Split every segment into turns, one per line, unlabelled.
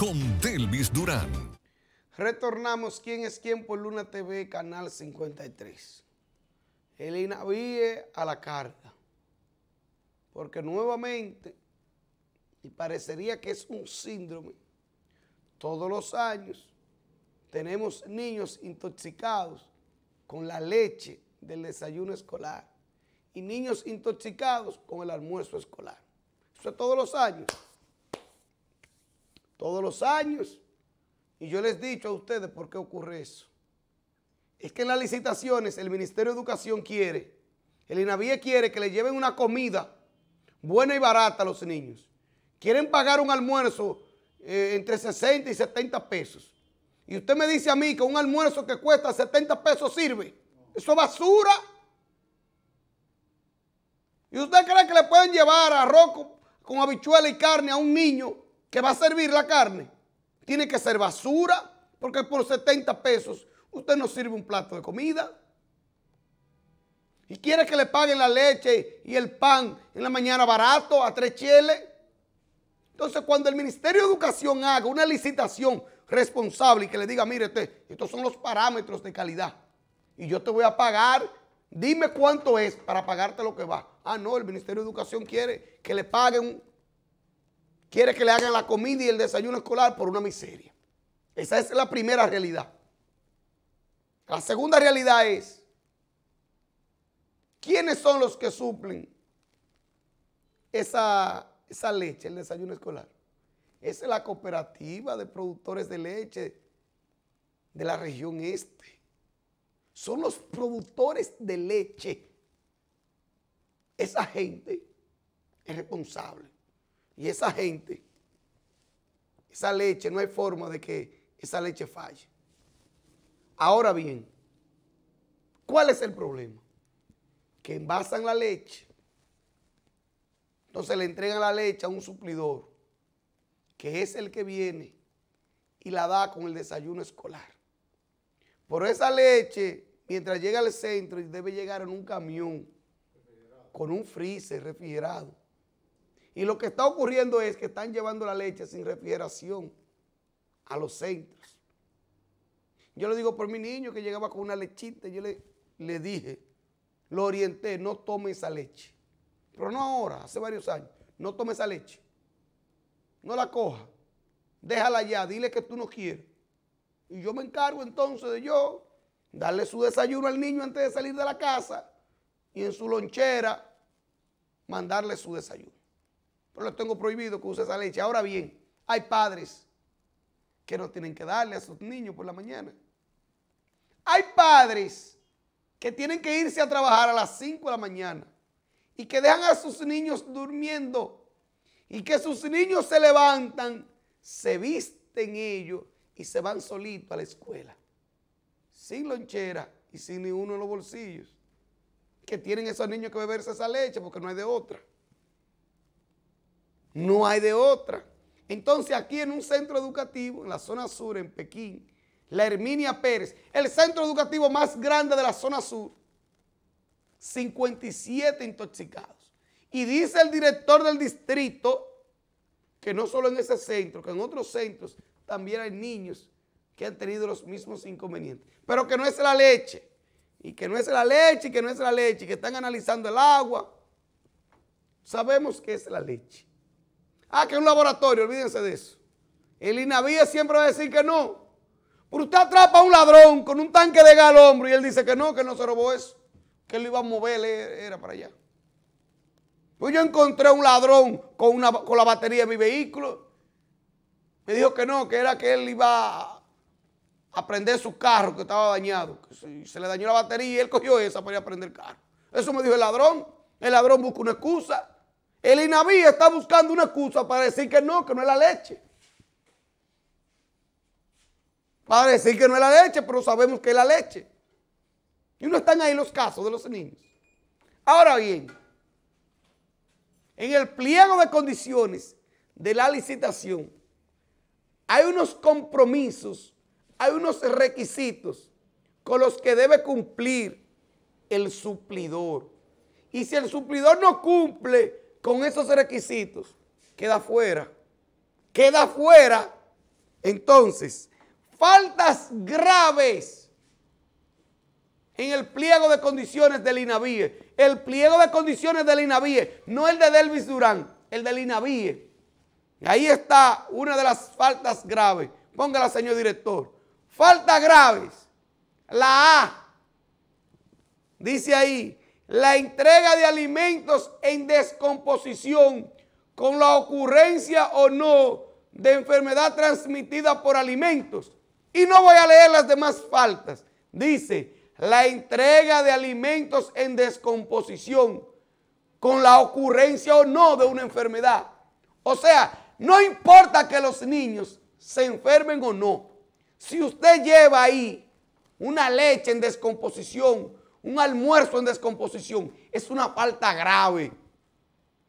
con Delvis Durán.
Retornamos ¿Quién es quién por Luna TV, Canal 53. El INAVIE a la carga. Porque nuevamente, y parecería que es un síndrome, todos los años tenemos niños intoxicados con la leche del desayuno escolar y niños intoxicados con el almuerzo escolar. Eso es todos los años todos los años. Y yo les he dicho a ustedes por qué ocurre eso. Es que en las licitaciones el Ministerio de Educación quiere, el INAVIE quiere que le lleven una comida buena y barata a los niños. Quieren pagar un almuerzo eh, entre 60 y 70 pesos. Y usted me dice a mí que un almuerzo que cuesta 70 pesos sirve. Eso es basura. ¿Y usted cree que le pueden llevar arroz con, con habichuela y carne a un niño que va a servir la carne, tiene que ser basura, porque por 70 pesos usted no sirve un plato de comida. Y quiere que le paguen la leche y el pan en la mañana barato a tres cheles. Entonces, cuando el Ministerio de Educación haga una licitación responsable y que le diga, mire usted, estos son los parámetros de calidad y yo te voy a pagar, dime cuánto es para pagarte lo que va. Ah, no, el Ministerio de Educación quiere que le paguen quiere que le hagan la comida y el desayuno escolar por una miseria. Esa es la primera realidad. La segunda realidad es, ¿quiénes son los que suplen esa, esa leche, el desayuno escolar? Esa es la cooperativa de productores de leche de la región este. Son los productores de leche. Esa gente es responsable. Y esa gente, esa leche, no hay forma de que esa leche falle. Ahora bien, ¿cuál es el problema? Que envasan la leche, entonces le entregan la leche a un suplidor, que es el que viene y la da con el desayuno escolar. Por esa leche, mientras llega al centro, debe llegar en un camión con un freezer refrigerado y lo que está ocurriendo es que están llevando la leche sin refrigeración a los centros. Yo le digo por mi niño que llegaba con una lechita, yo le, le dije, lo orienté, no tome esa leche. Pero no ahora, hace varios años. No tome esa leche. No la coja. Déjala ya, dile que tú no quieres. Y yo me encargo entonces de yo darle su desayuno al niño antes de salir de la casa y en su lonchera mandarle su desayuno. Pero le tengo prohibido que use esa leche. Ahora bien, hay padres que no tienen que darle a sus niños por la mañana. Hay padres que tienen que irse a trabajar a las 5 de la mañana y que dejan a sus niños durmiendo y que sus niños se levantan, se visten ellos y se van solitos a la escuela, sin lonchera y sin ni uno en los bolsillos, que tienen esos niños que beberse esa leche porque no hay de otra. No hay de otra. Entonces aquí en un centro educativo, en la zona sur, en Pekín, la Herminia Pérez, el centro educativo más grande de la zona sur, 57 intoxicados. Y dice el director del distrito que no solo en ese centro, que en otros centros también hay niños que han tenido los mismos inconvenientes. Pero que no es la leche, y que no es la leche, y que no es la leche, y que están analizando el agua. Sabemos que es la leche. Ah, que es un laboratorio, olvídense de eso. El INAVIE siempre va a decir que no. Pero usted atrapa a un ladrón con un tanque de gas al hombro y él dice que no, que no se robó eso. Que él iba a mover, era para allá. Pues yo encontré a un ladrón con, una, con la batería de mi vehículo. Me dijo que no, que era que él iba a prender su carro que estaba dañado. Que se, le dañó la batería y él cogió esa para ir a prender el carro. Eso me dijo el ladrón. El ladrón busca una excusa. El INAVI está buscando una excusa para decir que no, que no es la leche. Para decir que no es la leche, pero sabemos que es la leche. Y no están ahí los casos de los niños. Ahora bien, en el pliego de condiciones de la licitación, hay unos compromisos, hay unos requisitos con los que debe cumplir el suplidor. Y si el suplidor no cumple con esos requisitos, queda fuera. Queda fuera Entonces, faltas graves en el pliego de condiciones del INAVIE. El pliego de condiciones del INAVIE, no el de Delvis Durán, el del INAVIE. Ahí está una de las faltas graves. Póngala, señor director. Faltas graves. La A. Dice ahí, la entrega de alimentos en descomposición con la ocurrencia o no de enfermedad transmitida por alimentos. Y no voy a leer las demás faltas. Dice, la entrega de alimentos en descomposición con la ocurrencia o no de una enfermedad. O sea, no importa que los niños se enfermen o no. Si usted lleva ahí una leche en descomposición, un almuerzo en descomposición, es una falta grave.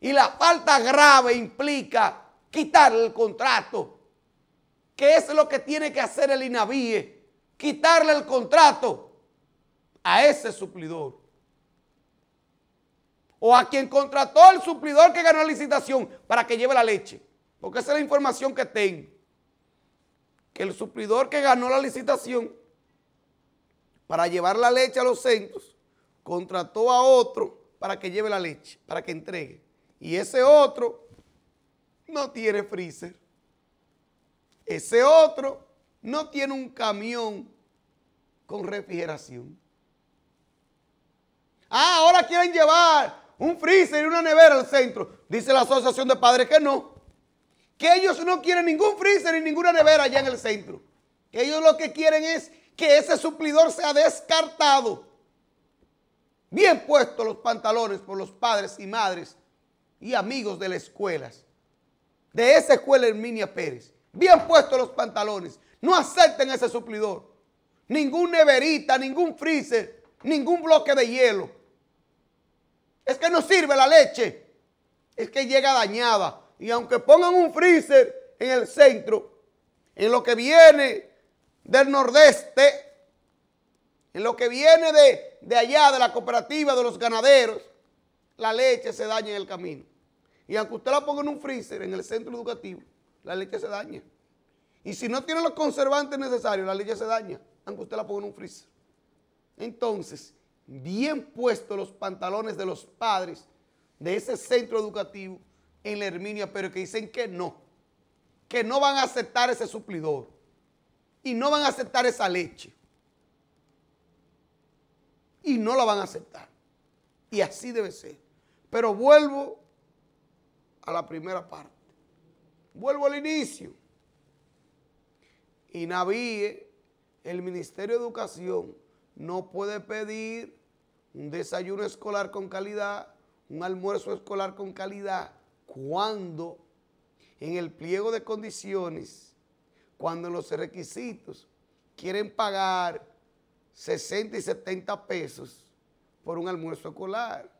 Y la falta grave implica quitarle el contrato. ¿Qué es lo que tiene que hacer el INAVIE? Quitarle el contrato a ese suplidor. O a quien contrató el suplidor que ganó la licitación para que lleve la leche. Porque esa es la información que tengo. Que el suplidor que ganó la licitación para llevar la leche a los centros, contrató a otro para que lleve la leche, para que entregue. Y ese otro no tiene freezer. Ese otro no tiene un camión con refrigeración. Ah, ahora quieren llevar un freezer y una nevera al centro. Dice la Asociación de Padres que no. Que ellos no quieren ningún freezer y ninguna nevera allá en el centro. Que ellos lo que quieren es que ese suplidor sea descartado. Bien puestos los pantalones por los padres y madres y amigos de las escuelas. De esa escuela Herminia Pérez. Bien puestos los pantalones. No acepten ese suplidor. Ningún neverita, ningún freezer, ningún bloque de hielo. Es que no sirve la leche. Es que llega dañada. Y aunque pongan un freezer en el centro, en lo que viene del nordeste, en lo que viene de, de allá, de la cooperativa de los ganaderos, la leche se daña en el camino. Y aunque usted la ponga en un freezer en el centro educativo, la leche se daña. Y si no tiene los conservantes necesarios, la leche se daña, aunque usted la ponga en un freezer. Entonces, bien puestos los pantalones de los padres de ese centro educativo en la Herminia, pero que dicen que no, que no van a aceptar ese suplidor y no van a aceptar esa leche. Y no la van a aceptar. Y así debe ser. Pero vuelvo a la primera parte. Vuelvo al inicio. Y Navíe, el Ministerio de Educación, no puede pedir un desayuno escolar con calidad, un almuerzo escolar con calidad, cuando en el pliego de condiciones cuando los requisitos quieren pagar 60 y 70 pesos por un almuerzo escolar.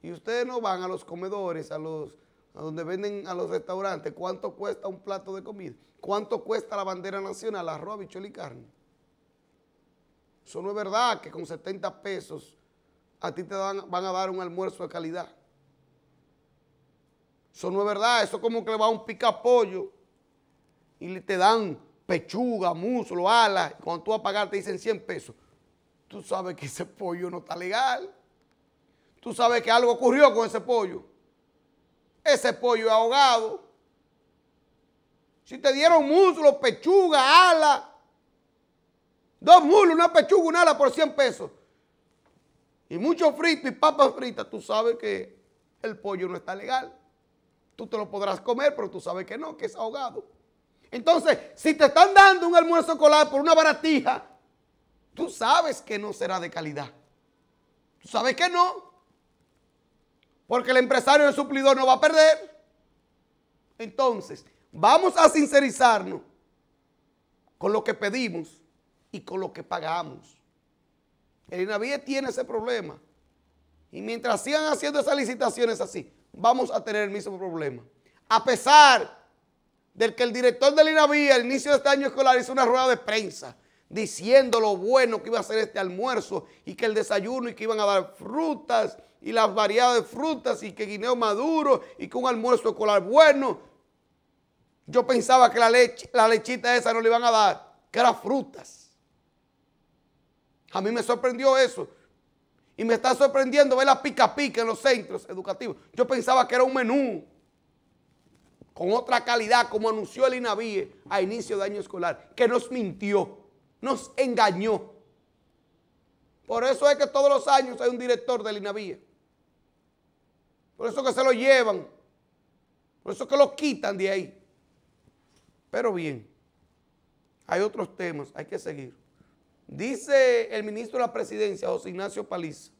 Y ustedes no van a los comedores, a los a donde venden a los restaurantes, cuánto cuesta un plato de comida, cuánto cuesta la bandera nacional, arroz, bichuel y carne. Eso no es verdad que con 70 pesos a ti te van a dar un almuerzo de calidad. Eso no es verdad, eso es como que le va a un picapollo y te dan pechuga, muslo, alas, cuando tú vas a pagar te dicen 100 pesos. Tú sabes que ese pollo no está legal. Tú sabes que algo ocurrió con ese pollo. Ese pollo ahogado. Si te dieron muslo, pechuga, ala, dos muslos, una pechuga, una ala por 100 pesos, y mucho frito y papas fritas, tú sabes que el pollo no está legal. Tú te lo podrás comer, pero tú sabes que no, que es ahogado. Entonces, si te están dando un almuerzo escolar por una baratija, tú sabes que no será de calidad. Tú sabes que no. Porque el empresario del suplidor no va a perder. Entonces, vamos a sincerizarnos con lo que pedimos y con lo que pagamos. El INAVIE tiene ese problema. Y mientras sigan haciendo esas licitaciones así, vamos a tener el mismo problema. A pesar del que el director del INAVI al inicio de este año escolar hizo una rueda de prensa diciendo lo bueno que iba a ser este almuerzo y que el desayuno y que iban a dar frutas y las variedades de frutas y que guineo maduro y que un almuerzo escolar bueno. Yo pensaba que la, leche, la lechita esa no le iban a dar, que eran frutas. A mí me sorprendió eso. Y me está sorprendiendo ver la pica pica en los centros educativos. Yo pensaba que era un menú con otra calidad, como anunció el INAVIE a inicio de año escolar, que nos mintió, nos engañó. Por eso es que todos los años hay un director del INAVIE. Por eso que se lo llevan. Por eso que lo quitan de ahí. Pero bien, hay otros temas, hay que seguir. Dice el ministro de la presidencia, José Ignacio Paliza,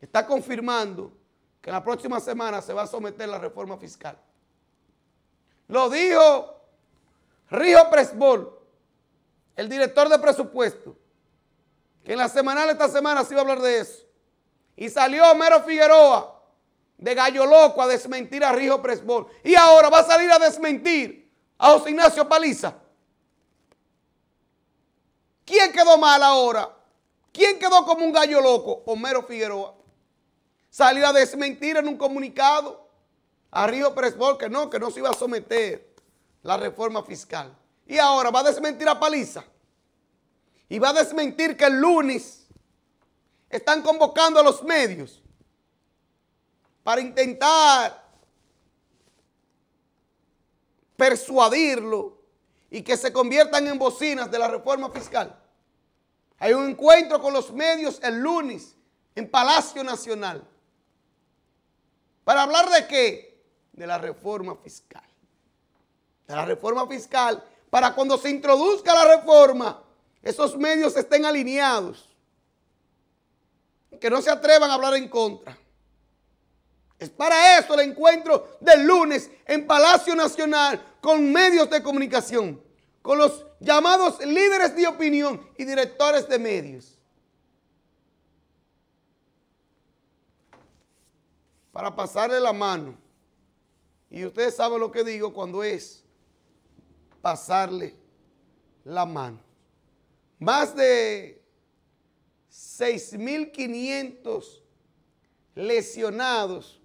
está confirmando que en la próxima semana se va a someter la reforma fiscal. Lo dijo Rijo Presbol, el director de presupuesto, que en la semanal esta semana se iba a hablar de eso. Y salió Homero Figueroa de Gallo Loco a desmentir a Rijo Presbol. Y ahora va a salir a desmentir a José Ignacio Paliza. ¿Quién quedó mal ahora? ¿Quién quedó como un gallo loco? Homero Figueroa. Salió a desmentir en un comunicado a Río Presbol que no, que no se iba a someter la reforma fiscal. Y ahora va a desmentir a Paliza. Y va a desmentir que el lunes están convocando a los medios para intentar persuadirlo y que se conviertan en bocinas de la reforma fiscal. Hay un encuentro con los medios el lunes en Palacio Nacional. ¿Para hablar de qué? De la reforma fiscal. De la reforma fiscal, para cuando se introduzca la reforma, esos medios estén alineados. Que no se atrevan a hablar en contra. Es para eso el encuentro del lunes en Palacio Nacional con medios de comunicación, con los llamados líderes de opinión y directores de medios. Para pasarle la mano. Y ustedes saben lo que digo cuando es pasarle la mano. Más de 6.500 lesionados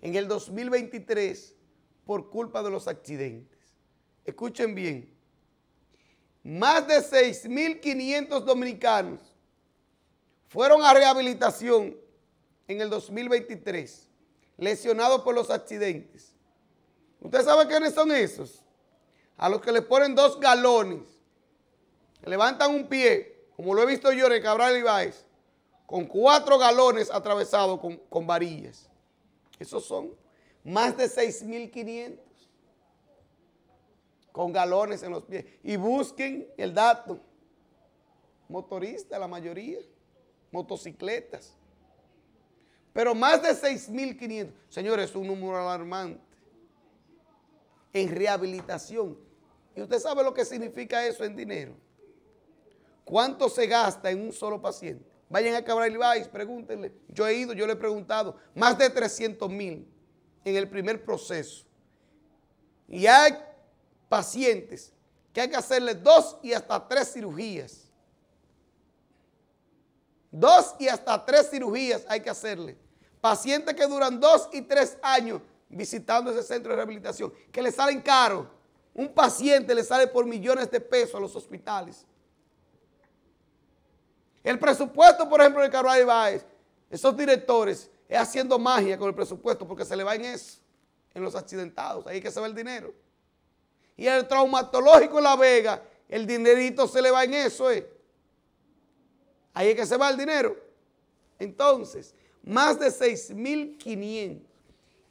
en el 2023 por culpa de los accidentes. Escuchen bien, más de 6.500 dominicanos fueron a rehabilitación en el 2023, lesionados por los accidentes. ¿Usted sabe quiénes son esos? A los que le ponen dos galones, levantan un pie, como lo he visto yo en el Cabral Ibáez, con cuatro galones atravesados con, con varillas. Esos son más de 6.500 con galones en los pies. Y busquen el dato. Motoristas, la mayoría. Motocicletas. Pero más de 6.500. Señores, es un número alarmante. En rehabilitación. ¿Y usted sabe lo que significa eso en dinero? ¿Cuánto se gasta en un solo paciente? Vayan a Cabral Ibáez, pregúntenle. Yo he ido, yo le he preguntado. Más de 300 mil en el primer proceso. Y hay pacientes que hay que hacerle dos y hasta tres cirugías. Dos y hasta tres cirugías hay que hacerle. Pacientes que duran dos y tres años visitando ese centro de rehabilitación, que le salen caro. Un paciente le sale por millones de pesos a los hospitales. El presupuesto, por ejemplo, de Carvalho Ibáez, esos directores, es haciendo magia con el presupuesto porque se le va en eso, en los accidentados, ahí que se va el dinero. Y el traumatológico en La Vega, el dinerito se le va en eso, ¿eh? Ahí es que se va el dinero. Entonces, más de 6.500.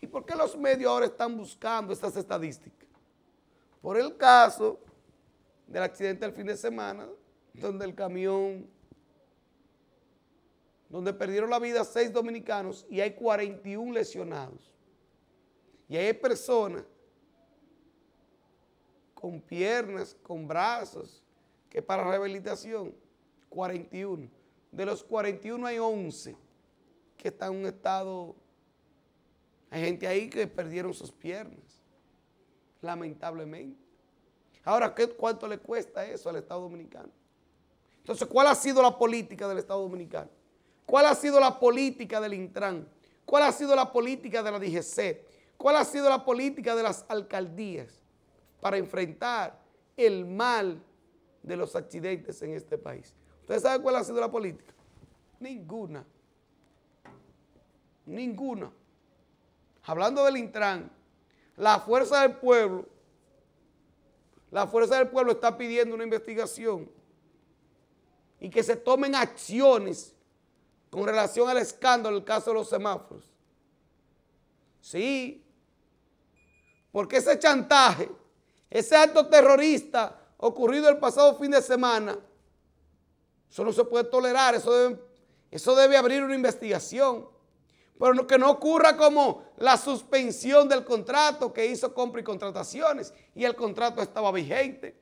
¿Y por qué los medios ahora están buscando estas estadísticas? Por el caso del accidente del fin de semana, donde el camión donde perdieron la vida seis dominicanos y hay 41 lesionados. Y hay personas con piernas, con brazos, que para rehabilitación, 41. De los 41 hay 11 que están en un estado, hay gente ahí que perdieron sus piernas, lamentablemente. Ahora, ¿qué, ¿cuánto le cuesta eso al Estado Dominicano? Entonces, ¿cuál ha sido la política del Estado Dominicano? ¿Cuál ha sido la política del Intran? ¿Cuál ha sido la política de la DGC? ¿Cuál ha sido la política de las alcaldías? Para enfrentar el mal de los accidentes en este país. ¿Ustedes saben cuál ha sido la política? Ninguna. Ninguna. Hablando del Intran, la fuerza del pueblo, la fuerza del pueblo está pidiendo una investigación y que se tomen acciones con relación al escándalo del caso de los semáforos. Sí, porque ese chantaje, ese acto terrorista ocurrido el pasado fin de semana, eso no se puede tolerar, eso debe, eso debe abrir una investigación. Pero que no ocurra como la suspensión del contrato que hizo compra y contrataciones y el contrato estaba vigente.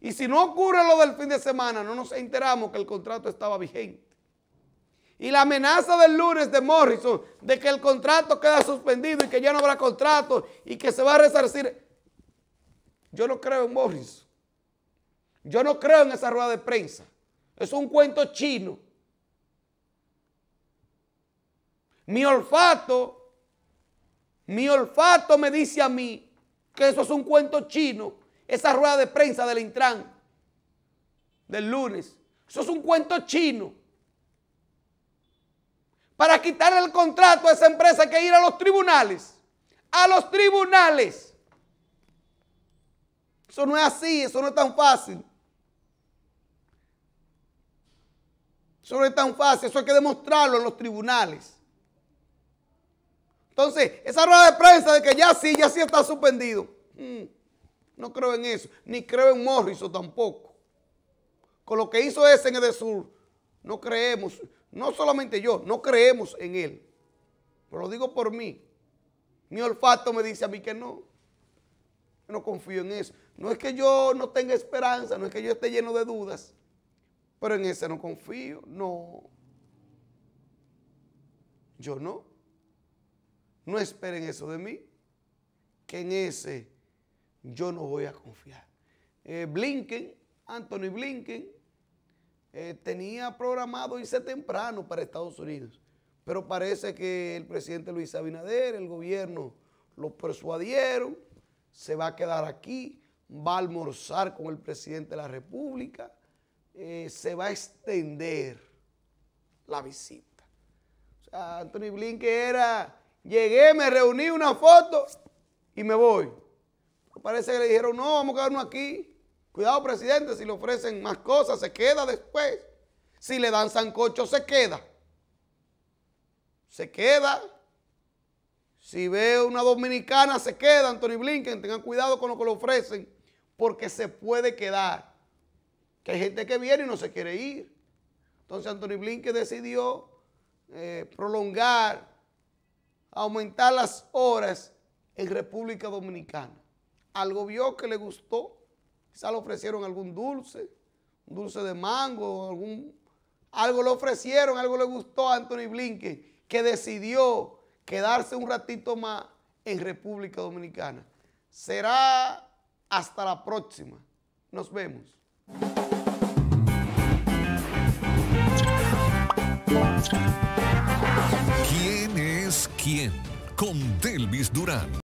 Y si no ocurre lo del fin de semana, no nos enteramos que el contrato estaba vigente. Y la amenaza del lunes de Morrison de que el contrato queda suspendido y que ya no habrá contrato y que se va a resarcir. Yo no creo en Morrison. Yo no creo en esa rueda de prensa. Es un cuento chino. Mi olfato, mi olfato me dice a mí que eso es un cuento chino. Esa rueda de prensa del Intran del lunes. Eso es un cuento chino. Para quitarle el contrato a esa empresa hay que ir a los tribunales. A los tribunales. Eso no es así, eso no es tan fácil. Eso no es tan fácil, eso hay que demostrarlo en los tribunales. Entonces, esa rueda de prensa de que ya sí, ya sí está suspendido. Mm, no creo en eso, ni creo en Morrison tampoco. Con lo que hizo ese en el sur, no creemos no solamente yo, no creemos en él. Pero lo digo por mí. Mi olfato me dice a mí que no. No confío en eso. No es que yo no tenga esperanza, no es que yo esté lleno de dudas, pero en ese no confío. No. Yo no. No esperen eso de mí, que en ese yo no voy a confiar. Eh, Blinken, Anthony Blinken, eh, tenía programado irse temprano para Estados Unidos, pero parece que el presidente Luis Abinader, el gobierno, lo persuadieron, se va a quedar aquí, va a almorzar con el presidente de la República, eh, se va a extender la visita. O sea, Anthony Blinken era, llegué, me reuní una foto y me voy. parece que le dijeron, no, vamos a quedarnos aquí Cuidado, presidente, si le ofrecen más cosas, se queda después. Si le dan sancocho, se queda. Se queda. Si ve una dominicana, se queda. Anthony Blinken, tengan cuidado con lo que le ofrecen, porque se puede quedar. Que hay gente que viene y no se quiere ir. Entonces Anthony Blinken decidió eh, prolongar, aumentar las horas en República Dominicana. Algo vio que le gustó Quizá le ofrecieron algún dulce, un dulce de mango, algún, algo le ofrecieron, algo le gustó a Anthony Blinken, que decidió quedarse un ratito más en República Dominicana. Será hasta la próxima. Nos vemos.
¿Quién es quién? Con Delvis Durán.